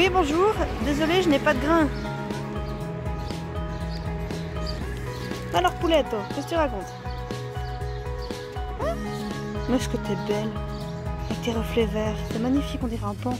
Oui, bonjour. désolé je n'ai pas de grain. Alors, poulet, qu'est-ce que tu racontes hein? Mais ce que t'es belle, avec tes reflets verts, c'est magnifique, on dirait un pont.